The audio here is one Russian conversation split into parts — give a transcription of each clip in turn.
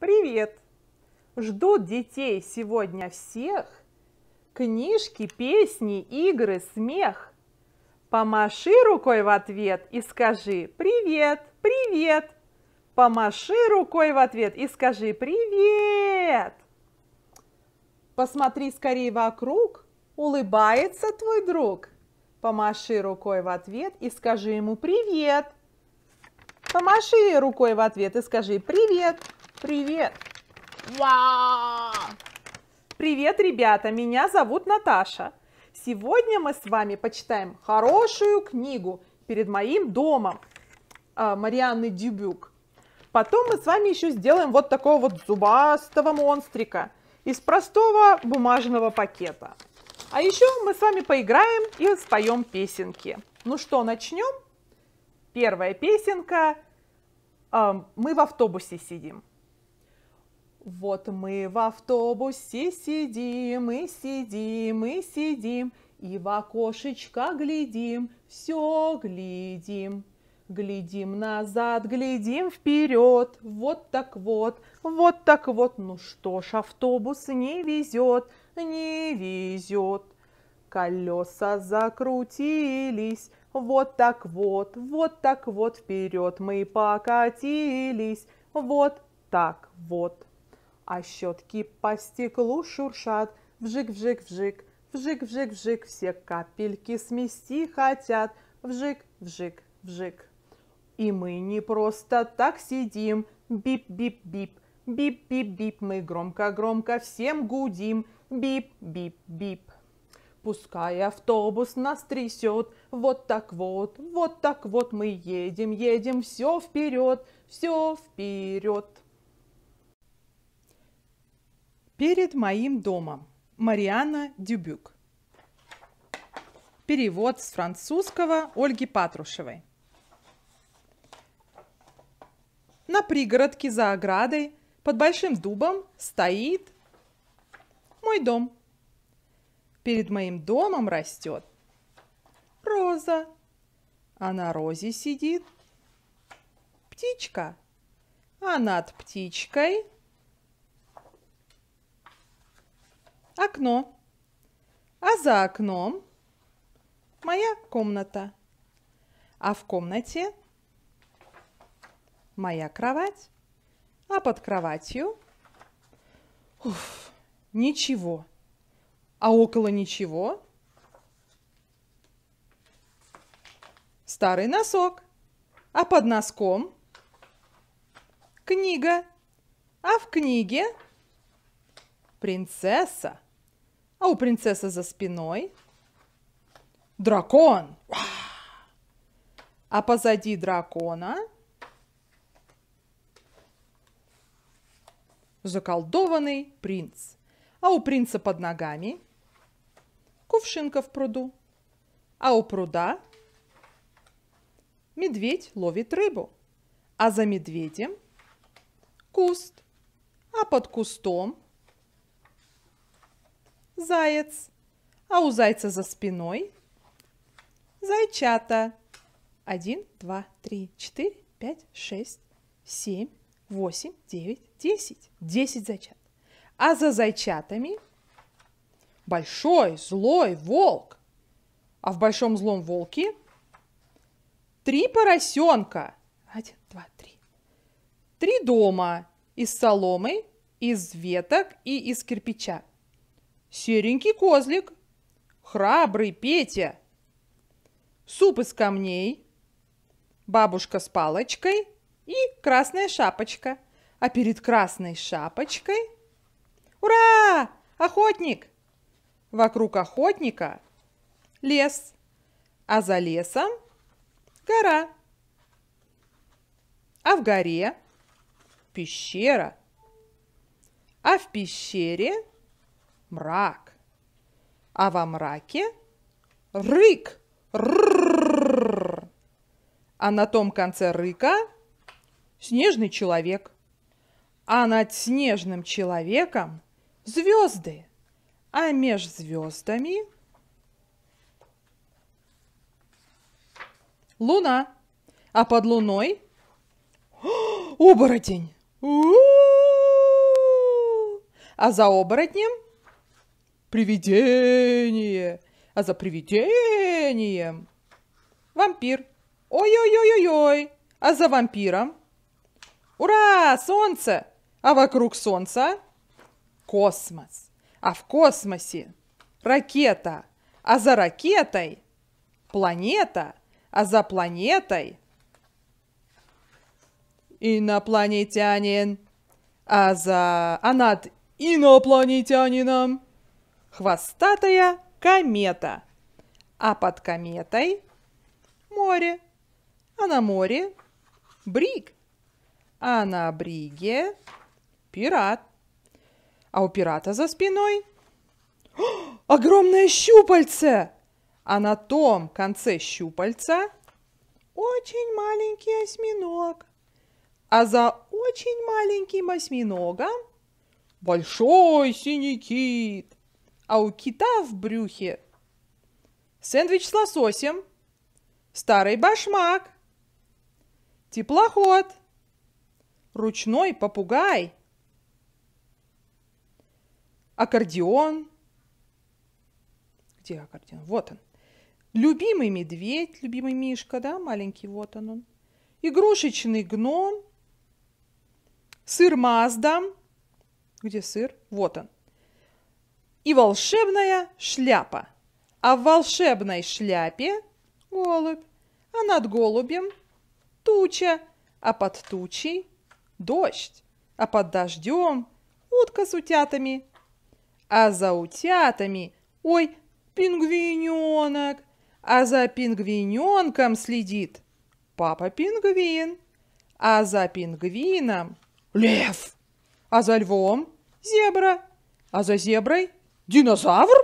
Привет! Ждут детей сегодня всех Книжки, песни, игры, смех. Помаши рукой в ответ и скажи «Привет! Привет!» Помаши рукой в ответ и скажи «Привет!» Посмотри скорее вокруг, улыбается твой друг. Помаши рукой в ответ и скажи ему «Привет!» Помаши рукой в ответ и скажи «Привет!» Привет! Вау! Привет, ребята! Меня зовут Наташа. Сегодня мы с вами почитаем хорошую книгу перед моим домом а, Марианны Дюбюк. Потом мы с вами еще сделаем вот такого вот зубастого монстрика из простого бумажного пакета. А еще мы с вами поиграем и споем песенки. Ну что, начнем? Первая песенка. А, мы в автобусе сидим. Вот мы в автобусе сидим, и сидим, и сидим, И в окошечко глядим, все глядим. Глядим назад, глядим вперед, вот так вот, вот так вот. Ну что ж, автобус не везет, не везет. Колеса закрутились, вот так вот, вот так вот вперед мы покатились, вот так вот а щетки по стеклу шуршат. Вжик-вжик-вжик, вжик-вжик-вжик, все капельки смести хотят. Вжик-вжик-вжик. И мы не просто так сидим, бип-бип-бип, бип-бип-бип, мы громко-громко всем гудим, бип-бип-бип. Пускай автобус нас трясет, вот так вот, вот так вот мы едем, едем, все вперед, все вперед. Перед моим домом. Мариана Дюбюк. Перевод с французского Ольги Патрушевой. На пригородке за оградой под большим дубом стоит мой дом. Перед моим домом растет роза, а на розе сидит птичка, а над птичкой – окно. А за окном моя комната. А в комнате моя кровать. А под кроватью уф, ничего. А около ничего старый носок. А под носком книга. А в книге принцесса а у принцессы за спиной дракон. А позади дракона заколдованный принц. А у принца под ногами кувшинка в пруду. А у пруда медведь ловит рыбу. А за медведем куст. А под кустом заяц, а у зайца за спиной зайчата. Один, два, три, четыре, пять, шесть, семь, восемь, девять, десять. Десять зайчат. А за зайчатами большой злой волк. А в большом злом волке три поросенка. Один, два, три. Три дома из соломы, из веток и из кирпича серенький козлик, храбрый Петя, суп из камней, бабушка с палочкой и красная шапочка. А перед красной шапочкой... Ура! Охотник! Вокруг охотника лес, а за лесом гора. А в горе пещера, а в пещере мрак. А во мраке рык. Ррррррр. А на том конце рыка снежный человек. А над снежным человеком звезды. А меж звездами луна. А под луной оборотень. А за оборотнем привидение. А за привидением вампир. Ой-ой-ой-ой-ой. А за вампиром ура, солнце. А вокруг солнца космос. А в космосе ракета. А за ракетой планета. А за планетой инопланетянин. А за... А над инопланетянином хвостатая комета. А под кометой море. А на море бриг. А на бриге пират. А у пирата за спиной О, огромное щупальце. А на том конце щупальца очень маленький осьминог. А за очень маленьким осьминогом большой синий кит. А у кита в брюхе сэндвич с лососем, старый башмак, теплоход, ручной попугай, аккордеон. Где аккордеон? Вот он. Любимый медведь, любимый мишка, да, маленький, вот он он. Игрушечный гном, сыр Мазда. Где сыр? Вот он. И волшебная шляпа. А в волшебной шляпе голубь, а над голубем туча, а под тучей дождь, а под дождем утка с утятами, а за утятами, ой, пингвиненок, а за пингвиненком следит папа-пингвин, а за пингвином лев, а за львом зебра, а за зеброй динозавр,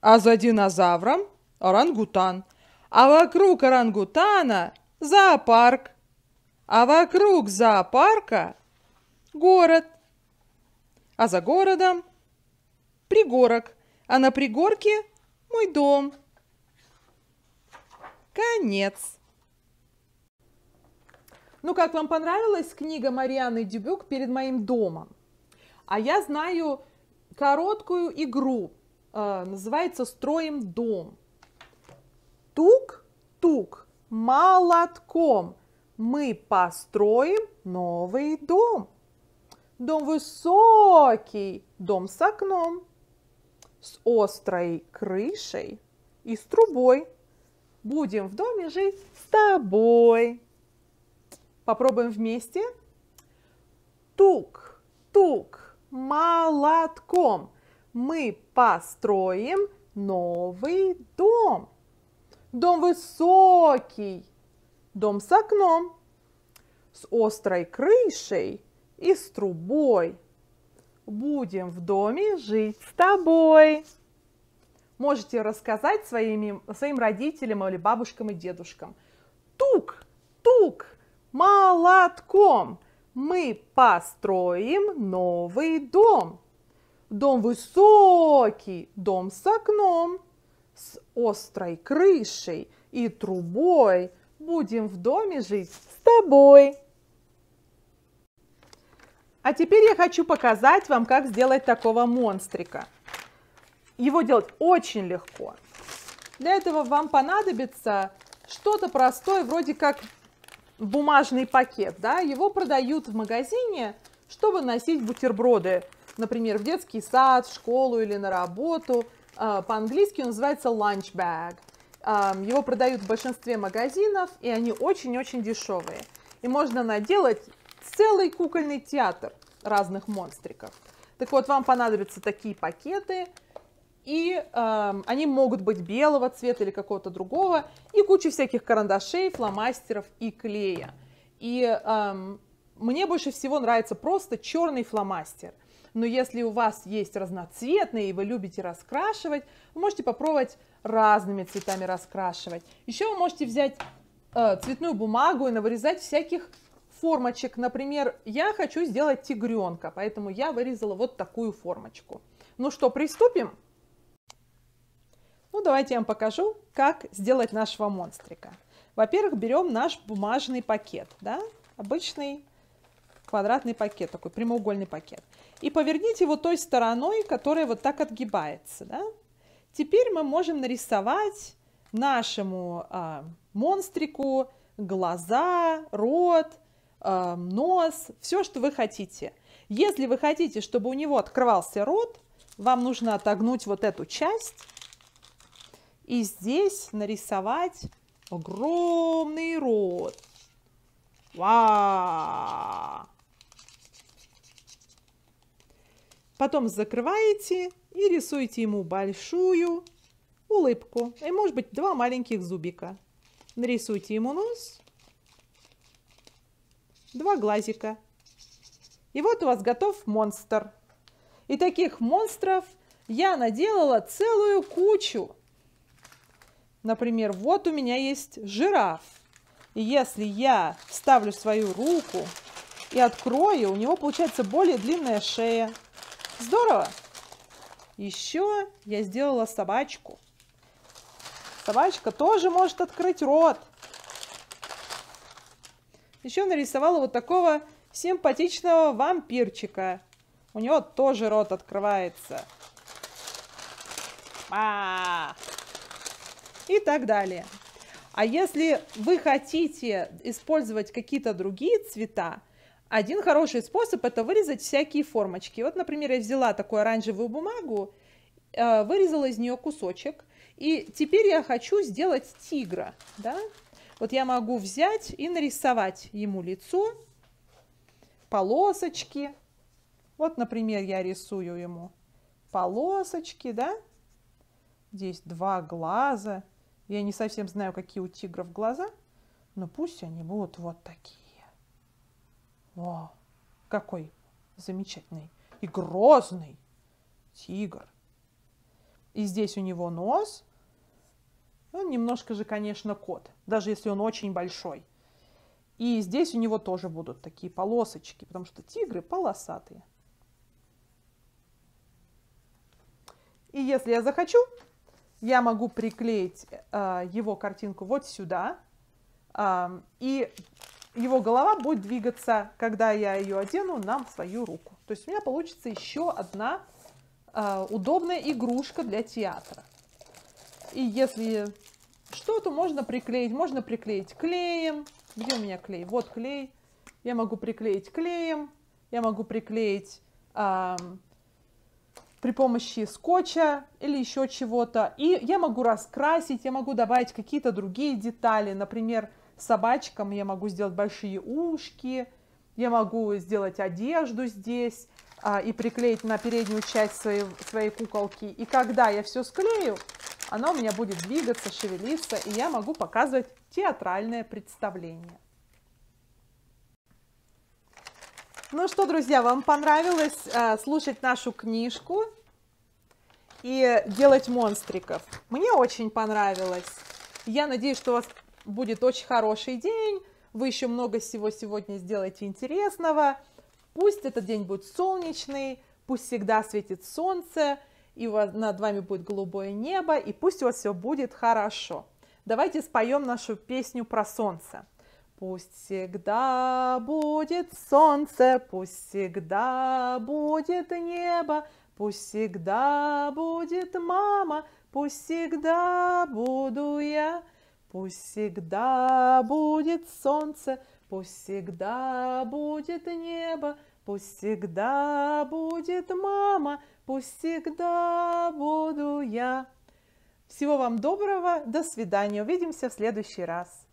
а за динозавром орангутан, а вокруг орангутана зоопарк, а вокруг зоопарка город, а за городом пригорок, а на пригорке мой дом. Конец. Ну, как вам понравилась книга Марианы Дюбюк «Перед моим домом»? А я знаю короткую игру, э, называется «Строим дом». Тук-тук, молотком мы построим новый дом. Дом высокий, дом с окном, с острой крышей и с трубой. Будем в доме жить с тобой. Попробуем вместе. Тук, тук, молотком мы построим новый дом. Дом высокий, дом с окном, с острой крышей и с трубой. Будем в доме жить с тобой. Можете рассказать своими, своим родителям или бабушкам и дедушкам. Тук, тук, молотком мы построим новый дом. Дом высокий, дом с окном, с острой крышей и трубой. Будем в доме жить с тобой. А теперь я хочу показать вам, как сделать такого монстрика. Его делать очень легко. Для этого вам понадобится что-то простое, вроде как бумажный пакет, да, его продают в магазине, чтобы носить бутерброды, например, в детский сад, в школу или на работу. А, по-английски он называется lunch bag. А, его продают в большинстве магазинов, и они очень-очень дешевые. И можно наделать целый кукольный театр разных монстриков. Так вот, вам понадобятся такие пакеты, и э, они могут быть белого цвета или какого-то другого, и куча всяких карандашей, фломастеров и клея. И э, мне больше всего нравится просто черный фломастер. Но если у вас есть разноцветные и вы любите раскрашивать, вы можете попробовать разными цветами раскрашивать. Еще вы можете взять э, цветную бумагу и навырезать всяких формочек. Например, я хочу сделать тигренка, поэтому я вырезала вот такую формочку. Ну что, приступим? Ну, давайте я вам покажу, как сделать нашего монстрика. Во-первых, берем наш бумажный пакет, да, обычный квадратный пакет, такой прямоугольный пакет. И поверните его той стороной, которая вот так отгибается. Да? Теперь мы можем нарисовать нашему а, монстрику глаза, рот, а, нос, все, что вы хотите. Если вы хотите, чтобы у него открывался рот, вам нужно отогнуть вот эту часть и здесь нарисовать огромный рот. Вау! Потом закрываете и рисуете ему большую улыбку. И может быть два маленьких зубика. Нарисуйте ему нос, два глазика. И вот у вас готов монстр. И таких монстров я наделала целую кучу. Например, вот у меня есть жираф. И если я вставлю свою руку и открою, у него получается более длинная шея. Здорово! Еще я сделала собачку. Собачка тоже может открыть рот. Еще нарисовала вот такого симпатичного вампирчика. У него тоже рот открывается. А -а -а. И так далее. А если вы хотите использовать какие-то другие цвета, один хороший способ это вырезать всякие формочки. Вот, например, я взяла такую оранжевую бумагу, э, вырезала из нее кусочек, и теперь я хочу сделать тигра. Да? Вот я могу взять и нарисовать ему лицо, полосочки. Вот, например, я рисую ему полосочки, да? Здесь два глаза. Я не совсем знаю, какие у тигров глаза, но пусть они будут вот такие. О, какой замечательный и грозный тигр. И здесь у него нос. Он немножко же, конечно, кот, даже если он очень большой. И здесь у него тоже будут такие полосочки, потому что тигры полосатые. И если я захочу, я могу приклеить э, его картинку вот сюда. Э, и его голова будет двигаться, когда я ее одену на свою руку. То есть у меня получится еще одна э, удобная игрушка для театра. И если что-то можно приклеить, можно приклеить клеем. Где у меня клей? Вот клей. Я могу приклеить клеем, я могу приклеить э, при помощи скотча или еще чего-то. И я могу раскрасить, я могу добавить какие-то другие детали. Например, собачкам я могу сделать большие ушки, я могу сделать одежду здесь а, и приклеить на переднюю часть своей, своей куколки. И когда я все склею, она у меня будет двигаться, шевелиться, и я могу показывать театральное представление. Ну что, друзья, вам понравилось э, слушать нашу книжку и делать монстриков? Мне очень понравилось. Я надеюсь, что у вас будет очень хороший день, вы еще много всего сегодня сделаете интересного. Пусть этот день будет солнечный, пусть всегда светит солнце, и у вас, над вами будет голубое небо, и пусть у вас все будет хорошо. Давайте споем нашу песню про солнце. Пусть всегда будет солнце, пусть всегда будет небо, пусть всегда будет мама, пусть всегда буду я. Пусть всегда будет солнце, пусть всегда будет небо, пусть всегда будет мама, пусть всегда буду я. Всего вам доброго, до свидания, увидимся в следующий раз.